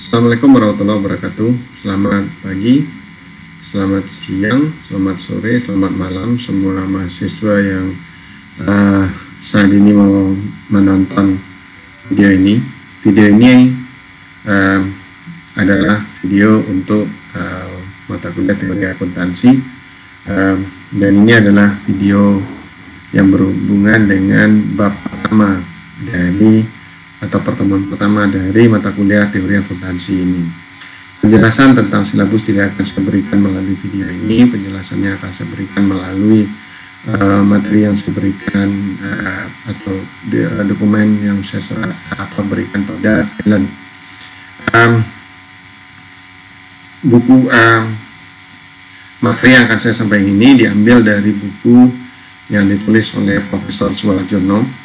Assalamualaikum warahmatullahi wabarakatuh. Selamat pagi, selamat siang, selamat sore, selamat malam semua mahasiswa yang uh, saat ini mau menonton video ini. Video ini uh, adalah video untuk uh, mata kuliah teori akuntansi uh, dan ini adalah video yang berhubungan dengan bab pertama dari atau pertemuan pertama dari mata kuliah teori akuntansi ini. Penjelasan tentang silabus tidak akan saya berikan melalui video ini, penjelasannya akan saya berikan melalui uh, materi yang saya berikan uh, atau uh, dokumen yang saya serah, apa berikan pada Thailand. Um, buku um, materi yang akan saya sampaikan ini diambil dari buku yang ditulis oleh Profesor Suwarjono Eh,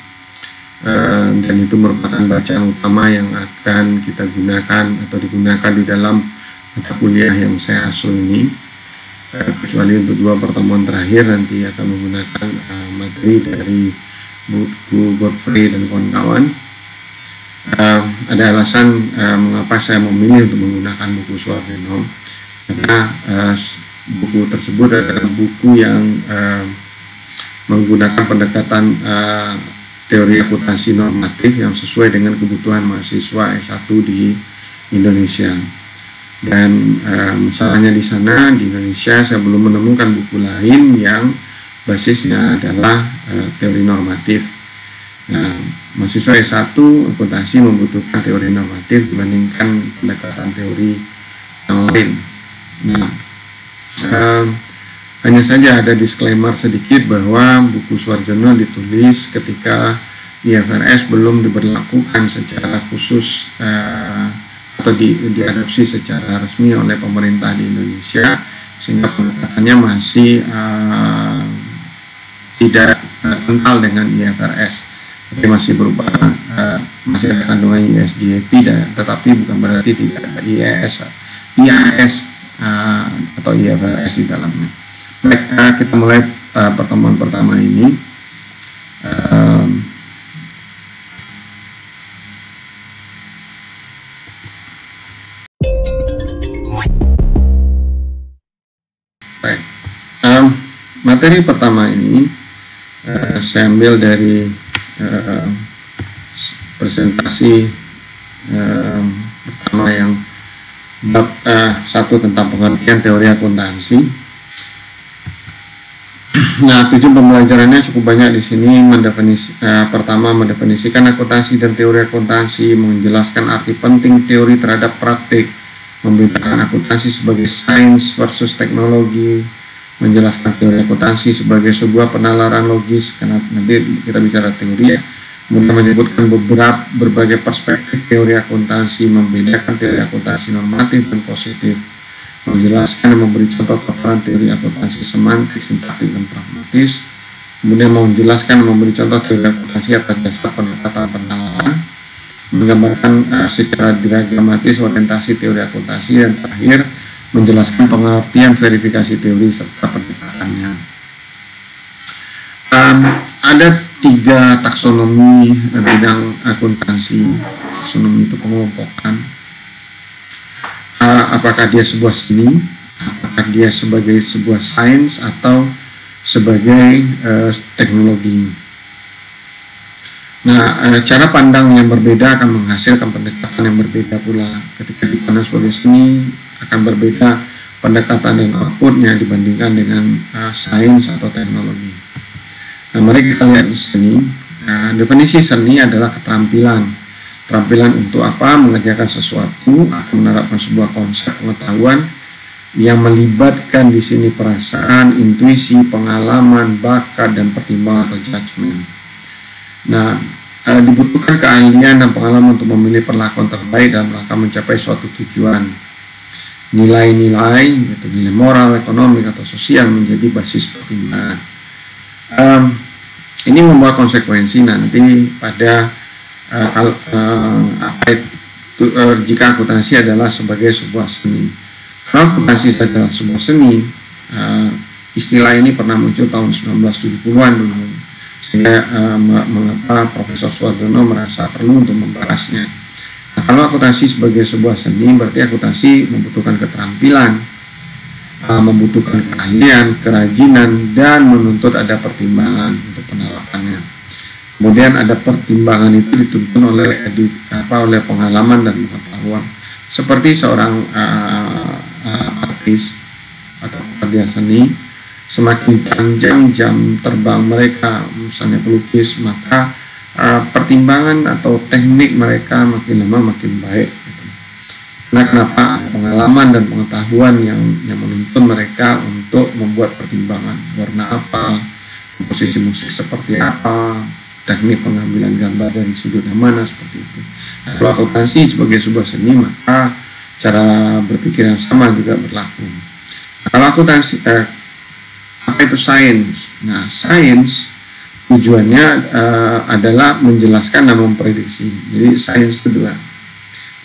dan itu merupakan bacaan utama yang akan kita gunakan atau digunakan di dalam mata kuliah yang saya asuh ini. Uh, kecuali untuk dua pertemuan terakhir nanti akan menggunakan uh, materi dari buku Godfrey dan kawan-kawan. Ada alasan mengapa saya memilih untuk menggunakan buku Suwarno. Karena buku tersebut adalah buku yang menggunakan pendekatan teori akuntansi normatif yang sesuai dengan kebutuhan mahasiswa S1 di Indonesia. Dan um, di sana di Indonesia saya belum menemukan buku lain yang basisnya adalah uh, teori normatif. Nah, mahasiswa S1 akuntansi membutuhkan teori normatif dibandingkan pendekatan teori yang lain. Nah, um, hanya saja ada disclaimer sedikit bahwa buku Suwarjono ditulis ketika IFRS belum diberlakukan secara khusus uh, atau di, diadopsi secara resmi oleh pemerintah di Indonesia sehingga pendekatannya masih uh, tidak uh, kental dengan IFRS tapi masih berupa uh, masih ada kandungan USGAP dan tetapi bukan berarti tidak ada IAS IAS uh, atau IFRS di dalamnya. Baik, kita mulai uh, pertemuan pertama ini. Um, baik, um, materi pertama ini uh, saya ambil dari uh, presentasi uh, pertama yang bab uh, satu tentang pengertian teori akuntansi Nah, tujuan pembelajarannya cukup banyak di sini. Mendefinisi, eh, pertama, mendefinisikan akuntansi dan teori akuntansi, menjelaskan arti penting teori terhadap praktik, membedakan akuntansi sebagai sains versus teknologi, menjelaskan teori akuntansi sebagai sebuah penalaran logis, karena nanti kita bicara teori ya. Kemudian menyebutkan beberapa berbagai perspektif teori akuntansi, membedakan teori akuntansi normatif dan positif menjelaskan dan memberi contoh paparan teori akuntansi semantik, sintaktik, dan pragmatis, kemudian menjelaskan dan memberi contoh teori akuntansi atas dasar pendekatan penalaran, menggambarkan uh, secara diagramatis orientasi teori akuntansi, dan terakhir menjelaskan pengertian verifikasi teori serta pendekatannya. Um, ada tiga taksonomi bidang akuntansi. Taksonomi itu pengelompokan uh, apakah dia sebuah seni, apakah dia sebagai sebuah sains atau sebagai uh, teknologi. Nah, uh, cara pandang yang berbeda akan menghasilkan pendekatan yang berbeda pula. Ketika dipandang sebagai seni, akan berbeda pendekatan dan outputnya dibandingkan dengan uh, sains atau teknologi. Nah, mari kita lihat di sini. Nah, definisi seni adalah keterampilan Keterampilan untuk apa? Mengerjakan sesuatu atau menerapkan sebuah konsep pengetahuan yang melibatkan di sini perasaan, intuisi, pengalaman, bakat, dan pertimbangan atau judgment. Nah, e, dibutuhkan keahlian dan pengalaman untuk memilih perlakuan terbaik dalam rangka mencapai suatu tujuan. Nilai-nilai, yaitu nilai moral, ekonomi, atau sosial menjadi basis pertimbangan. Um, ini membawa konsekuensi nanti pada uh, kalau uh, itu, uh, jika akuntansi adalah sebagai sebuah seni. Kalau akuntansi adalah sebuah seni, uh, istilah ini pernah muncul tahun 1970-an dulu, sehingga uh, mengapa Profesor Suwardono merasa perlu untuk membahasnya. Nah, kalau akuntansi sebagai sebuah seni, berarti akuntansi membutuhkan keterampilan, uh, membutuhkan keahlian, kerajinan, dan menuntut ada pertimbangan untuk penerapannya. Kemudian ada pertimbangan itu dituntun oleh edit, apa oleh pengalaman dan pengetahuan. Seperti seorang uh, uh, artis atau pekerja seni, semakin panjang jam terbang mereka, misalnya pelukis, maka uh, pertimbangan atau teknik mereka makin lama makin baik. Nah, kenapa pengalaman dan pengetahuan yang yang menuntun mereka untuk membuat pertimbangan warna apa, komposisi musik seperti apa, teknik pengambilan gambar dari sudut yang mana seperti itu. Nah, kalau akuntansi sebagai sebuah seni maka cara berpikir yang sama juga berlaku. Nah, kalau akuntansi eh, apa itu sains? Nah, sains tujuannya uh, adalah menjelaskan dan memprediksi. Jadi sains itu dua.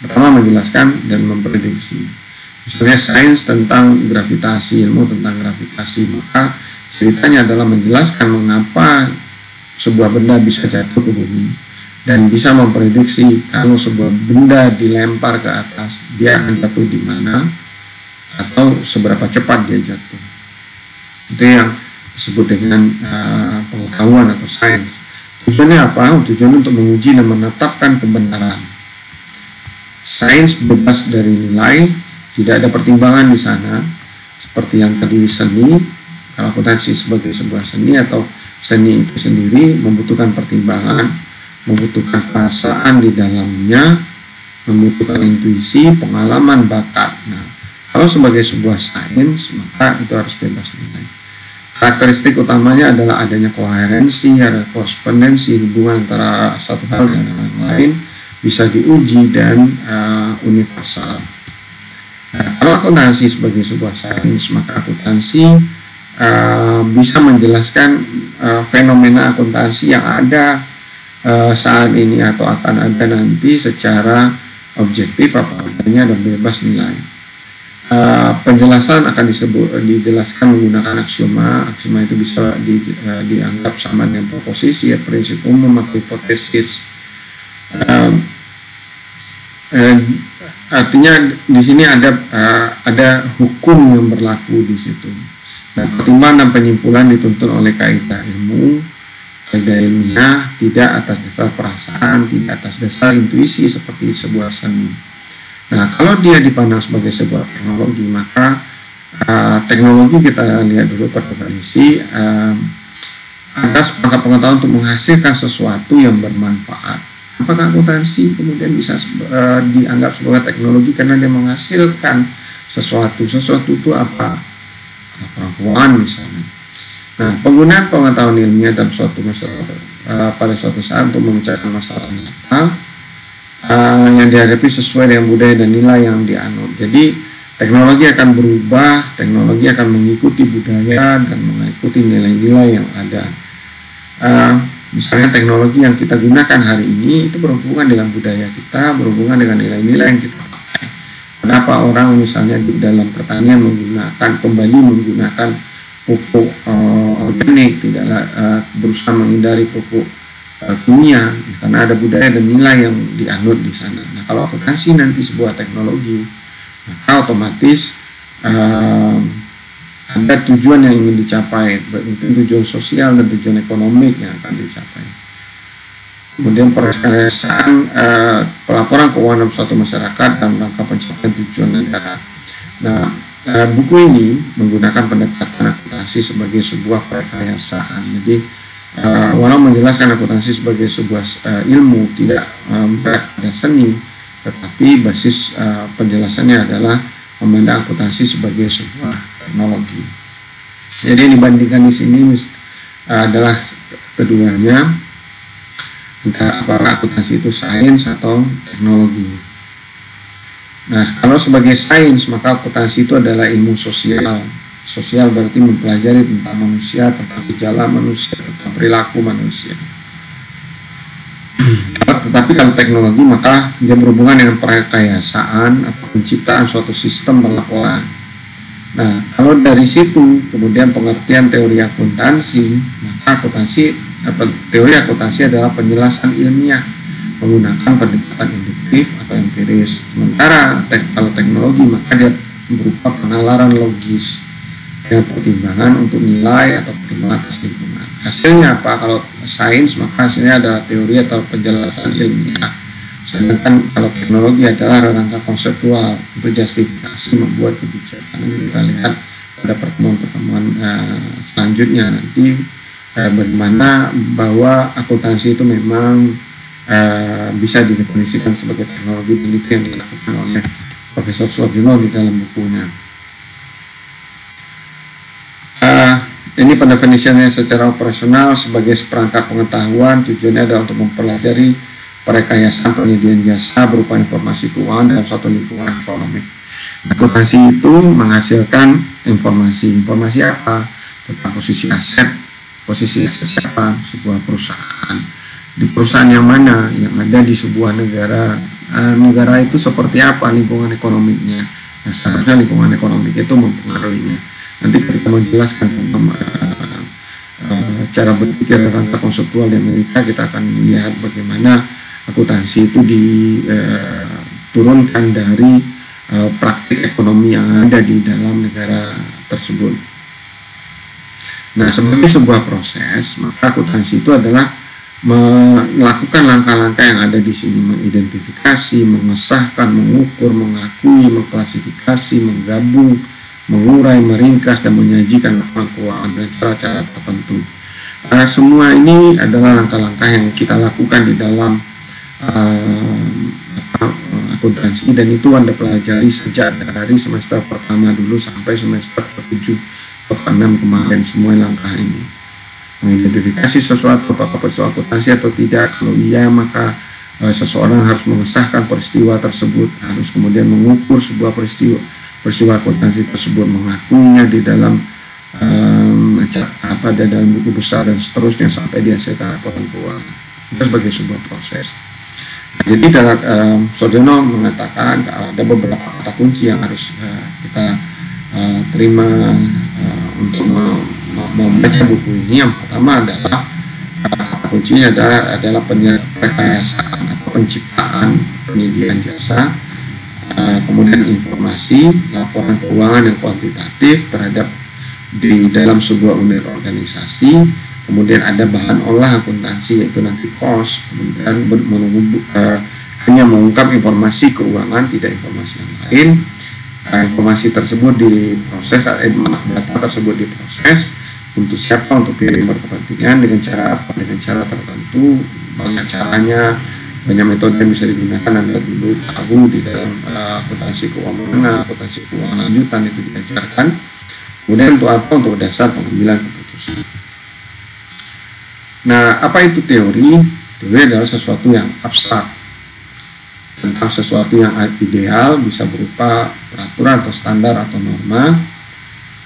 Pertama menjelaskan dan memprediksi. Misalnya sains tentang gravitasi, ilmu tentang gravitasi, maka ceritanya adalah menjelaskan mengapa sebuah benda bisa jatuh ke bumi dan bisa memprediksi kalau sebuah benda dilempar ke atas dia akan jatuh di mana atau seberapa cepat dia jatuh. Itu yang disebut dengan uh, pengetahuan atau sains. Tujuannya apa? Tujuannya untuk menguji dan menetapkan kebenaran. Sains bebas dari nilai, tidak ada pertimbangan di sana. Seperti yang tadi seni, kalau akuntansi sebagai sebuah seni atau seni itu sendiri membutuhkan pertimbangan, membutuhkan perasaan di dalamnya, membutuhkan intuisi, pengalaman, bakat. Nah, kalau sebagai sebuah sains, maka itu harus bebas nilai. Karakteristik utamanya adalah adanya koherensi, ada korespondensi hubungan antara satu hal dan yang lain bisa diuji dan uh, universal. Nah, kalau akuntansi sebagai sebuah sains, maka akuntansi uh, bisa menjelaskan uh, fenomena akuntansi yang ada uh, saat ini atau akan ada nanti secara objektif apa adanya dan bebas nilai. Uh, penjelasan akan disebut dijelaskan menggunakan aksioma. Aksioma itu bisa di, uh, dianggap sama dengan proposisi, ya, prinsip umum atau hipotesis. Uh, artinya di sini ada ada hukum yang berlaku di situ. Nah, pertimbangan dan penyimpulan dituntut oleh kaidah ilmu, kaidah ilmiah tidak atas dasar perasaan, tidak atas dasar intuisi seperti sebuah seni Nah, kalau dia dipandang sebagai sebuah teknologi, maka uh, teknologi kita lihat dulu pada definisi uh, ada sepakat pengetahuan untuk menghasilkan sesuatu yang bermanfaat. Apakah akuntansi kemudian bisa uh, dianggap sebagai teknologi karena dia menghasilkan sesuatu? Sesuatu itu apa? Keuangan misalnya. Nah, penggunaan pengetahuan ilmiah dalam suatu masalah uh, pada suatu saat untuk memecahkan masalah nyata uh, yang dihadapi sesuai dengan budaya dan nilai yang dianut. Jadi teknologi akan berubah, teknologi akan mengikuti budaya dan mengikuti nilai-nilai yang ada. Uh, misalnya teknologi yang kita gunakan hari ini itu berhubungan dengan budaya kita, berhubungan dengan nilai-nilai yang kita. Kenapa orang misalnya di dalam pertanian menggunakan kembali menggunakan pupuk uh, organik, tidaklah uh, berusaha menghindari pupuk uh, kimia karena ada budaya dan nilai yang dianut di sana. Nah kalau akuntansi nanti sebuah teknologi maka otomatis uh, ada tujuan yang ingin dicapai, mungkin tujuan sosial dan tujuan ekonomi yang akan dicapai. Kemudian perkayasaan uh, pelaporan keuangan suatu masyarakat dalam rangka pencapaian tujuan negara. Nah, uh, buku ini menggunakan pendekatan akuntansi sebagai sebuah perkayasaan. Jadi uh, walau menjelaskan akuntansi sebagai sebuah uh, ilmu tidak um, pada seni tetapi basis uh, penjelasannya adalah memandang akuntansi sebagai sebuah teknologi jadi yang dibandingkan di sini uh, adalah keduanya entah apakah akuntansi itu sains atau teknologi nah kalau sebagai sains maka akuntansi itu adalah ilmu sosial Sosial berarti mempelajari tentang manusia, tentang gejala manusia, tentang perilaku manusia. Tetapi kalau teknologi maka dia berhubungan dengan perkayasaan atau penciptaan suatu sistem pelaporan. Nah, kalau dari situ kemudian pengertian teori akuntansi, maka akuntansi teori akuntansi adalah penjelasan ilmiah menggunakan pendekatan induktif atau empiris. Sementara tek, kalau teknologi maka dia berupa penalaran logis dengan pertimbangan untuk nilai atau pertimbangan atas lingkungan. Hasilnya apa? Kalau sains maka hasilnya adalah teori atau penjelasan ilmiah. Sedangkan kalau teknologi adalah rangka konseptual untuk justifikasi membuat kebijakan. Nanti kita lihat pada pertemuan-pertemuan uh, selanjutnya nanti uh, bagaimana bahwa akuntansi itu memang uh, bisa didefinisikan sebagai teknologi itu yang dilakukan oleh Profesor Suarjono di dalam bukunya. Uh, ini pendefinisiannya secara operasional sebagai seperangkat pengetahuan tujuannya adalah untuk mempelajari perekayasaan penyediaan jasa berupa informasi keuangan dalam suatu lingkungan ekonomi. Akuntansi itu menghasilkan informasi. Informasi apa? Tentang posisi aset, posisi aset siapa? Sebuah perusahaan. Di perusahaan yang mana? Yang ada di sebuah negara. Uh, negara itu seperti apa lingkungan ekonominya? Nah seharusnya lingkungan ekonomi itu mempengaruhinya. Nanti ketika menjelaskan tentang uh, uh, cara berpikir rangka konseptual di Amerika. Kita akan lihat bagaimana akuntansi itu diturunkan dari praktik ekonomi yang ada di dalam negara tersebut nah sebagai sebuah proses maka akuntansi itu adalah melakukan langkah-langkah yang ada di sini mengidentifikasi, mengesahkan, mengukur, mengakui, mengklasifikasi, menggabung, mengurai, meringkas dan menyajikan laporan keuangan dengan cara-cara tertentu. Uh, semua ini adalah langkah-langkah yang kita lakukan di dalam uh, akuntansi dan itu Anda pelajari sejak dari semester pertama dulu sampai semester ke-7 ke-6 kemarin semua langkah ini. Mengidentifikasi sesuatu apakah peristiwa akuntansi atau tidak kalau iya maka e, seseorang harus mengesahkan peristiwa tersebut harus kemudian mengukur sebuah peristiwa peristiwa akuntansi tersebut mengakuinya di dalam um, apa ada dalam buku besar dan seterusnya sampai dihasilkan laporan keuangan itu sebagai sebuah proses. Jadi dalam um, Sodono mengatakan ada beberapa kata kunci yang harus uh, kita uh, terima uh, untuk membaca buku ini. Yang pertama adalah kata kuncinya adalah adalah rekayasaan atau penciptaan penyediaan jasa uh, kemudian informasi laporan keuangan yang kuantitatif terhadap di dalam sebuah unit organisasi kemudian ada bahan olah akuntansi yaitu nanti cost kemudian menunggu uh, hanya mengungkap informasi keuangan tidak informasi yang lain informasi tersebut diproses eh, data tersebut diproses untuk siapa untuk yang berkepentingan dengan cara apa? Dengan cara tertentu banyak caranya banyak metode yang bisa digunakan. Anda dulu tahu di dalam uh, akuntansi keuangan akuntansi keuangan lanjutan itu diajarkan. Kemudian untuk apa? Untuk dasar pengambilan keputusan. Nah apa itu teori? Teori adalah sesuatu yang abstrak tentang sesuatu yang ideal bisa berupa peraturan atau standar atau norma.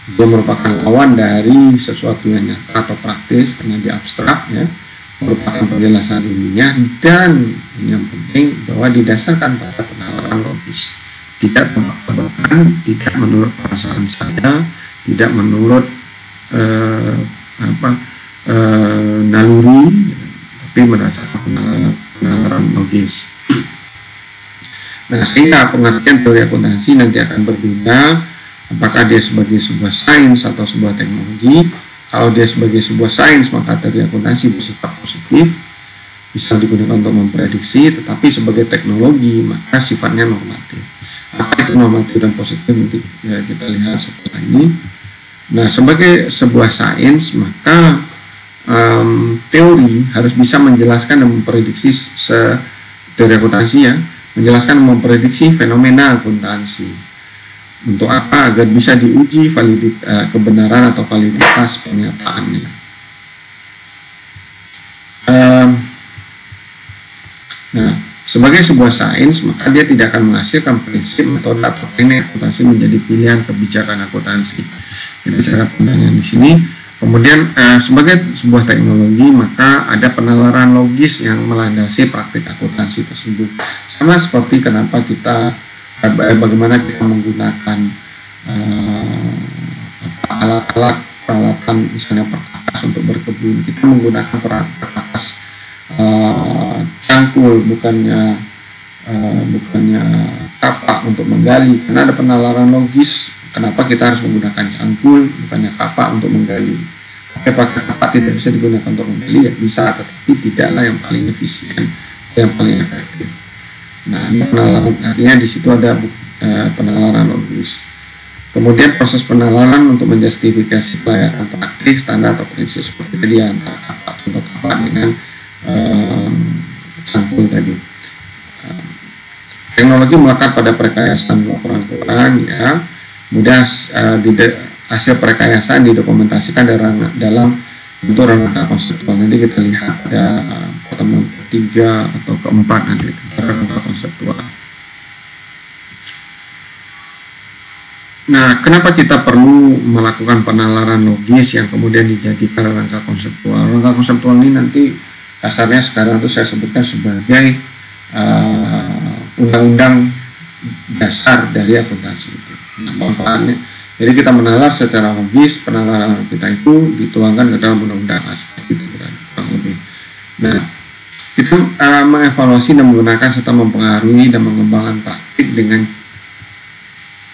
Dia merupakan lawan dari sesuatu yang nyata atau praktis karena dia abstrak ya. Merupakan penjelasan ilmiah dan yang penting bahwa didasarkan pada penalaran logis. Tidak tebak-tebakan tidak menurut perasaan saya tidak menurut eh, apa eh, naluri tapi berdasarkan penalaran logis nah sehingga pengertian teori akuntansi nanti akan berbeda. Apakah dia sebagai sebuah sains atau sebuah teknologi? Kalau dia sebagai sebuah sains maka teori akuntansi bersifat positif. Bisa digunakan untuk memprediksi tetapi sebagai teknologi maka sifatnya normatif. Apa itu normatif dan positif nanti ya, kita lihat setelah ini. Nah sebagai sebuah sains maka um, teori harus bisa menjelaskan dan memprediksi se teori akuntansi ya menjelaskan memprediksi fenomena akuntansi untuk apa? Agar bisa diuji validit, uh, kebenaran atau validitas pernyataannya. Um, nah, sebagai sebuah sains, maka dia tidak akan menghasilkan prinsip atau teknik akuntansi menjadi pilihan kebijakan akuntansi. Itu cara pandangnya di sini. Kemudian eh, sebagai sebuah teknologi maka ada penalaran logis yang melandasi praktik akuntansi tersebut. Sama seperti kenapa kita bagaimana kita menggunakan uh, alat-alat peralatan misalnya perkakas untuk berkebun kita menggunakan perkakas uh, cangkul bukannya uh, bukannya kapak untuk menggali karena ada penalaran logis kenapa kita harus menggunakan cangkul bukannya kapak untuk menggali? Tapi pakai kapak tidak bisa digunakan untuk menggali? Ya bisa tetapi tidaklah yang paling efisien yang paling efektif. Nah ini penalaran artinya di situ ada uh, penalaran logis. Kemudian proses penalaran untuk menjustifikasi kelayakan praktik, standar atau prinsip seperti tadi antara kapak contoh kapak dengan um, cangkul tadi. Teknologi melekat pada perkayaan laporan keuangan ya, mudah uh, hasil perkayaan didokumentasikan dalam, dalam bentuk rangka konseptual. Nanti kita lihat pada uh, pertemuan ketiga atau keempat nanti rangka konseptual. Nah, kenapa kita perlu melakukan penalaran logis yang kemudian dijadikan rangka konseptual? Rangka konseptual ini nanti kasarnya sekarang itu saya sebutkan sebagai uh, undang-undang uh, dasar dari akuntansi jadi kita menalar secara logis, penalaran kita itu dituangkan ke dalam undang-undang seperti itu kurang lebih. Nah, kita uh, mengevaluasi dan menggunakan serta mempengaruhi dan mengembangkan praktik dengan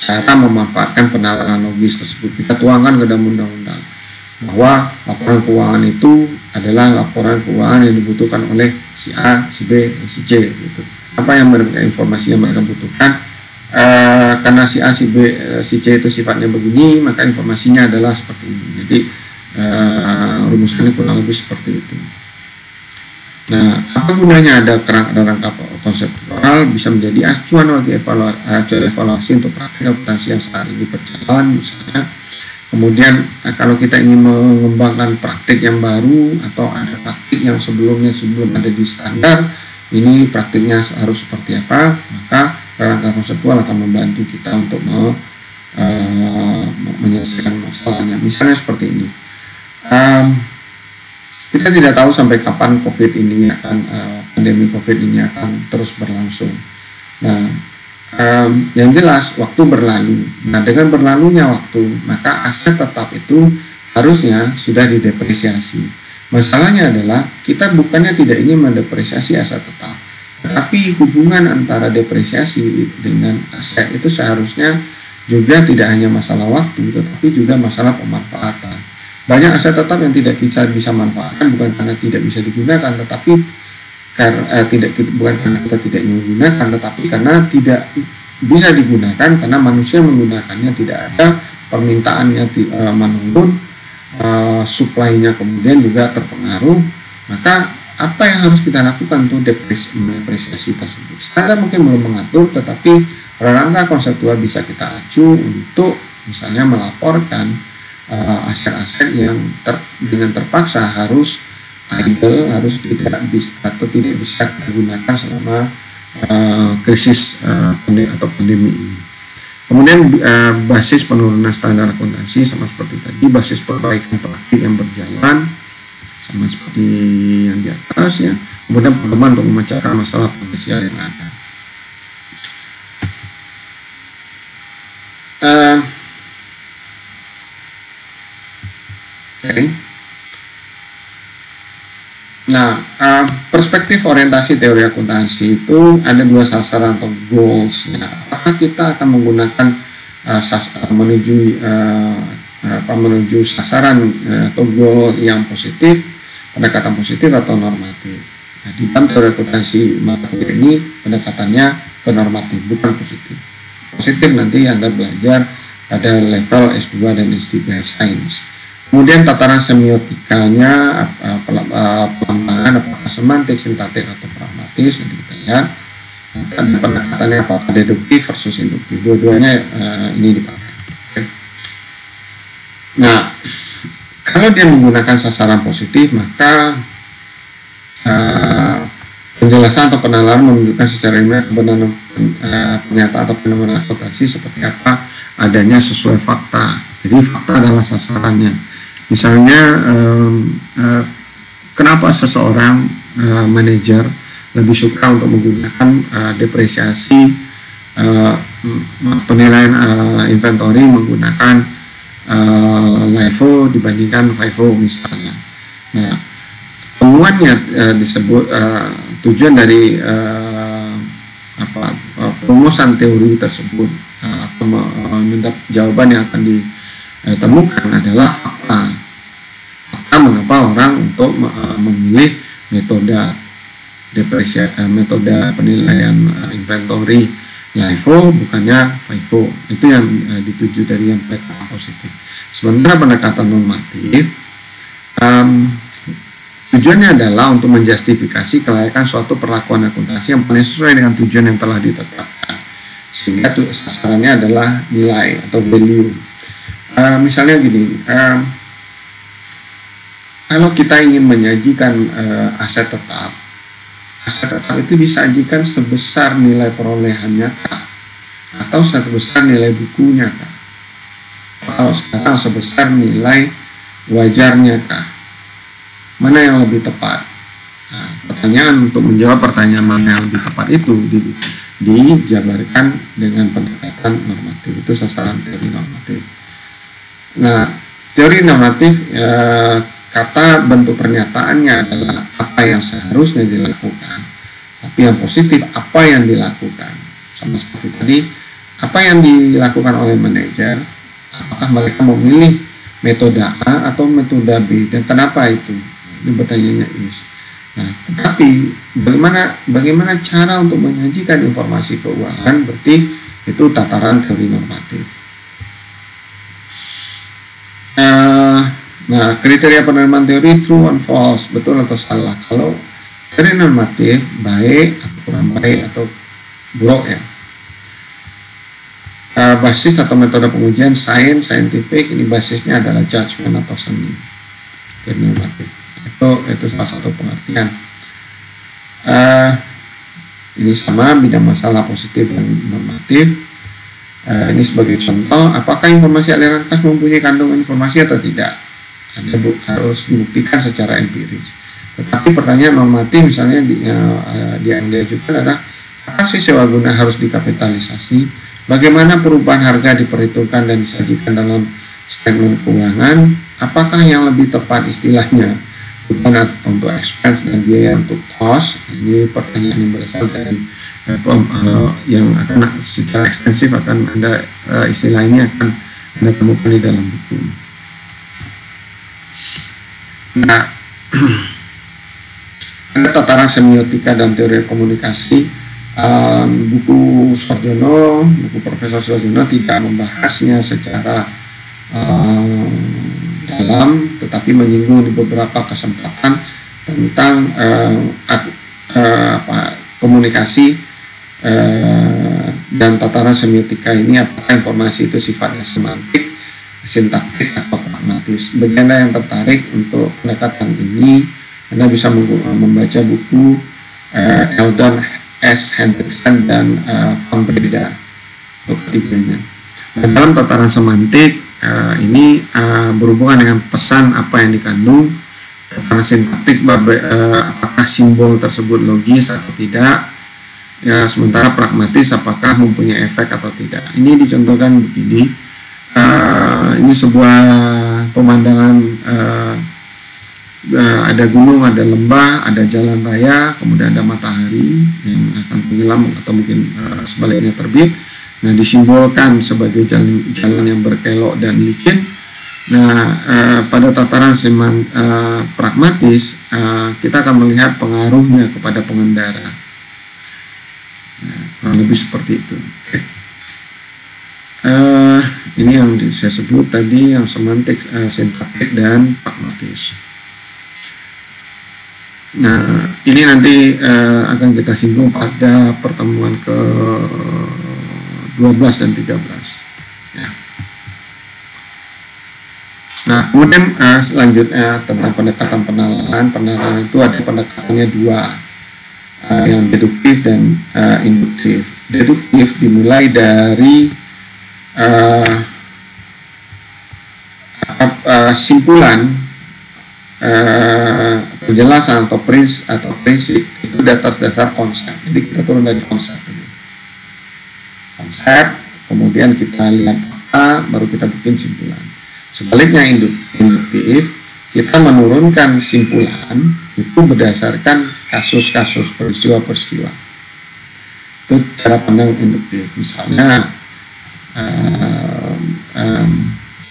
cara memanfaatkan penalaran logis tersebut kita tuangkan ke dalam undang-undang bahwa laporan keuangan itu adalah laporan keuangan yang dibutuhkan oleh si A, si B, dan si C gitu. Apa yang mereka informasi yang mereka butuhkan e, karena si A, si B, eh, si C itu sifatnya begini, maka informasinya adalah seperti ini. Jadi e, rumusnya kurang lebih seperti itu. Nah, apa gunanya ada kerangka rangka konseptual bisa menjadi acuan bagi evaluasi, evaluasi untuk praktik akuntansi yang saat ini berjalan misalnya. Kemudian eh, kalau kita ingin mengembangkan praktik yang baru atau ada praktik yang sebelumnya sebelum ada di standar, ini praktiknya harus seperti apa, maka rangka konseptual akan membantu kita untuk me, uh, menyelesaikan masalahnya. Misalnya seperti ini. Um, kita tidak tahu sampai kapan COVID ini akan uh, pandemi COVID ini akan terus berlangsung. Nah, um, yang jelas waktu berlalu. Nah, dengan berlalunya waktu, maka aset tetap itu harusnya sudah didepresiasi. Masalahnya adalah kita bukannya tidak ingin mendepresiasi aset tetap, tapi hubungan antara depresiasi dengan aset itu seharusnya juga tidak hanya masalah waktu, tetapi juga masalah pemanfaatan. Banyak aset tetap yang tidak kita bisa manfaatkan bukan karena tidak bisa digunakan tetapi karena eh, tidak bukan karena kita tidak menggunakan tetapi karena tidak bisa digunakan karena manusia menggunakannya tidak ada permintaannya uh, menurun uh, supply-nya kemudian juga terpengaruh maka apa yang harus kita lakukan untuk depresiasi tersebut standar mungkin belum mengatur tetapi rangka konseptual bisa kita acu untuk misalnya melaporkan uh, aset-aset yang ter, dengan terpaksa harus idle harus tidak bisa atau tidak bisa digunakan selama uh, krisis uh, pandemi atau pandemi ini. Kemudian uh, basis penurunan standar akuntansi sama seperti tadi, basis perbaikan praktik yang berjalan sama seperti yang di atas ya. Kemudian pedoman untuk memecahkan masalah potensial yang ada. Uh, Okay. Nah, uh, perspektif orientasi teori akuntansi itu ada dua sasaran atau goals. Ya. Apakah kita akan menggunakan uh, sas uh, menuju uh, apa menuju sasaran uh, atau goal yang positif, pendekatan positif atau normatif. Nah, di dalam teori akuntansi ini pendekatannya ke normatif, bukan positif. Positif nanti Anda belajar pada level S2 dan S3 Sains. Kemudian tataran semiotikanya pelambangan apakah semantik, sintaktik atau pragmatis nanti kita lihat. Dan pendekatannya apakah deduktif versus induktif. Dua-duanya uh, ini dipakai. Okay. Nah, kalau dia menggunakan sasaran positif maka uh, penjelasan atau penalaran menunjukkan secara ilmiah kebenaran uh, pernyataan atau fenomena akuntansi seperti apa adanya sesuai fakta. Jadi fakta adalah sasarannya Misalnya um, uh, kenapa seseorang uh, manajer lebih suka untuk menggunakan uh, depresiasi uh, penilaian uh, inventory menggunakan uh, dibandingkan FIFO misalnya. Nah, temuannya uh, disebut uh, tujuan dari uh, apa uh, perumusan teori tersebut atau uh, jawaban yang akan ditemukan adalah fakta fakta mengapa orang untuk uh, memilih metode depresi uh, metode penilaian uh, inventory LIFO bukannya FIFO itu yang uh, dituju dari yang pendekatan positif. Sementara pendekatan normatif um, tujuannya adalah untuk menjustifikasi kelayakan suatu perlakuan akuntansi yang paling sesuai dengan tujuan yang telah ditetapkan. Sehingga sasarannya adalah nilai atau value. Uh, misalnya gini um, kalau kita ingin menyajikan uh, aset tetap tetap itu disajikan sebesar nilai perolehannya kah? Atau sebesar nilai bukunya kah? Kalau sekarang sebesar nilai wajarnya kah? Mana yang lebih tepat? Nah, pertanyaan untuk menjawab pertanyaan mana yang lebih tepat itu di, dijabarkan dengan pendekatan normatif itu sasaran teori normatif. Nah, teori normatif eh, kata bentuk pernyataannya adalah apa yang seharusnya dilakukan tapi yang positif apa yang dilakukan. Sama seperti tadi apa yang dilakukan oleh manajer apakah mereka memilih metode A atau metode B dan kenapa itu? Ini pertanyaannya Is. Nah tetapi bagaimana bagaimana cara untuk menyajikan informasi keuangan berarti itu tataran teori normatif. Uh, Nah, kriteria penerimaan teori true and false, betul atau salah. Kalau teori normatif baik atau kurang baik atau buruk ya. Uh, basis atau metode pengujian sains, scientific, ini basisnya adalah judgment atau seni. Teori normatif. Itu itu salah satu pengertian. Uh, ini sama bidang masalah positif dan normatif. Uh, ini sebagai contoh, apakah informasi aliran kas mempunyai kandungan informasi atau tidak? Ada harus dibuktikan secara empiris. Tetapi pertanyaan normatif misalnya di, uh, yang diajukan adalah apa sih sewa guna harus dikapitalisasi? Bagaimana perubahan harga diperhitungkan dan disajikan dalam statement keuangan? Apakah yang lebih tepat istilahnya beban untuk expense dan biaya untuk cost? Ini pertanyaan yang berasal dari uh, yang akan secara ekstensif akan ada istilah ini akan anda temukan di dalam buku. Nah, ada tataran semiotika dan teori komunikasi. Um, buku Sarjono, buku Profesor Sarjono tidak membahasnya secara um, dalam, tetapi menyinggung di beberapa kesempatan tentang uh, uh, apa, komunikasi uh, dan tataran semiotika ini apakah informasi itu sifatnya semantik sintaktik atau pragmatis. Bagi Anda yang tertarik untuk pendekatan ini, Anda bisa membaca buku uh, Eldon S. Hendrickson dan uh, Von Breda untuk ketiganya. Nah, dalam tataran semantik uh, ini uh, berhubungan dengan pesan apa yang dikandung, tataran sintaktik uh, apakah simbol tersebut logis atau tidak, ya sementara pragmatis apakah mempunyai efek atau tidak. Ini dicontohkan begini uh, ini sebuah pemandangan uh, ada gunung, ada lembah, ada jalan raya, kemudian ada matahari yang akan tenggelam atau mungkin uh, sebaliknya terbit. Nah, disimbolkan sebagai jalan, jalan yang berkelok dan licin. Nah, uh, pada tataran seman uh, pragmatis, uh, kita akan melihat pengaruhnya kepada pengendara. Nah, kurang lebih seperti itu. Okay. Uh, ini yang saya sebut tadi yang semantik uh, sintaktik dan pragmatis nah ini nanti uh, akan kita singgung pada pertemuan ke 12 dan 13 ya. nah kemudian uh, selanjutnya tentang pendekatan penalaran. Penalaran itu ada pendekatannya dua uh, yang deduktif dan uh, induktif. Deduktif dimulai dari uh, simpulan uh, penjelasan atau prinsip atau prinsip itu atas dasar konsep. Jadi kita turun dari konsep. Konsep, kemudian kita lihat fakta, baru kita bikin simpulan. Sebaliknya induktif, kita menurunkan simpulan itu berdasarkan kasus-kasus peristiwa-peristiwa. Itu cara pandang induktif. Misalnya, um,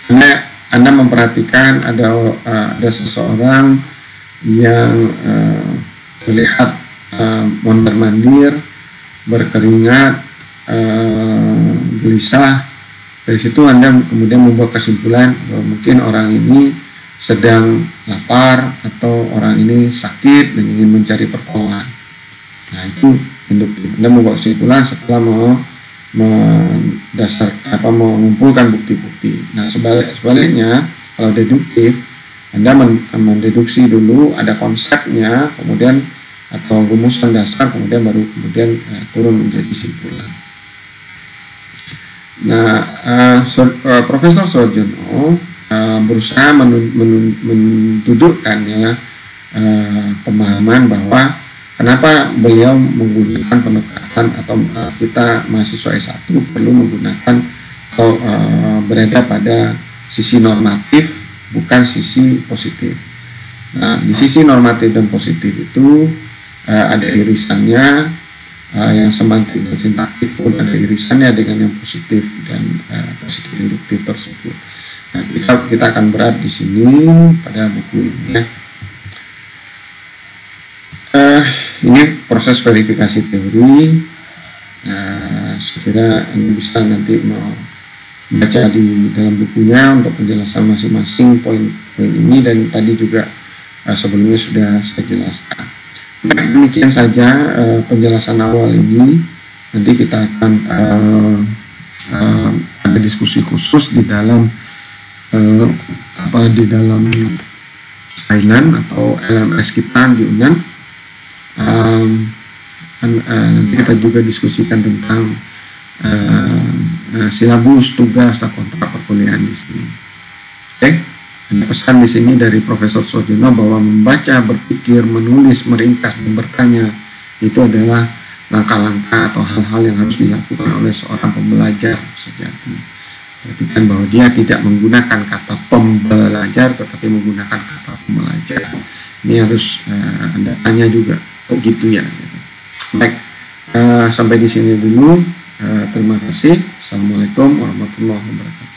karena anda memperhatikan ada uh, ada seseorang yang uh, terlihat uh, mondar mandir, berkeringat, uh, gelisah. Dari situ Anda kemudian membuat kesimpulan bahwa mungkin orang ini sedang lapar atau orang ini sakit dan ingin mencari pertolongan. Nah itu induktif. Anda membuat kesimpulan setelah mau mendasar apa mengumpulkan bukti-bukti. Nah sebalik, sebaliknya kalau deduktif Anda mendeduksi dulu ada konsepnya kemudian atau rumusan dasar kemudian baru kemudian uh, turun menjadi simpulan. Nah, uh, so, uh, Profesor Sojono uh, berusaha mendudukkan ya uh, pemahaman bahwa kenapa beliau menggunakan pendekatan atau uh, kita mahasiswa S1 perlu menggunakan atau uh, berada pada sisi normatif bukan sisi positif. Nah, di sisi normatif dan positif itu uh, ada irisannya uh, yang semantik dan sintaktik pun ada irisannya dengan yang positif dan uh, positif induktif tersebut. Nah, kita kita akan berat di sini pada buku ini ya. Uh, ini proses verifikasi teori. Uh, saya kira Anda bisa nanti mau baca di dalam bukunya untuk penjelasan masing-masing poin-poin ini dan tadi juga uh, sebelumnya sudah saya jelaskan. Demikian saja uh, penjelasan awal ini. Nanti kita akan uh, uh, ada diskusi khusus di dalam uh, apa di dalam Thailand atau LMS kita di UNAN. Um, uh, nanti kita juga diskusikan tentang uh, uh, silabus tugas dan kontrak perkuliahan di sini. Oke, okay? ada pesan di sini dari Profesor Sojono bahwa membaca, berpikir, menulis, meringkas, dan bertanya itu adalah langkah-langkah atau hal-hal yang harus dilakukan oleh seorang pembelajar sejati. Perhatikan bahwa dia tidak menggunakan kata pembelajar tetapi menggunakan kata pembelajar. Ini harus uh, Anda tanya juga, kok gitu ya? Baik, uh, sampai di sini dulu. Uh, terima kasih. Assalamualaikum warahmatullahi wabarakatuh.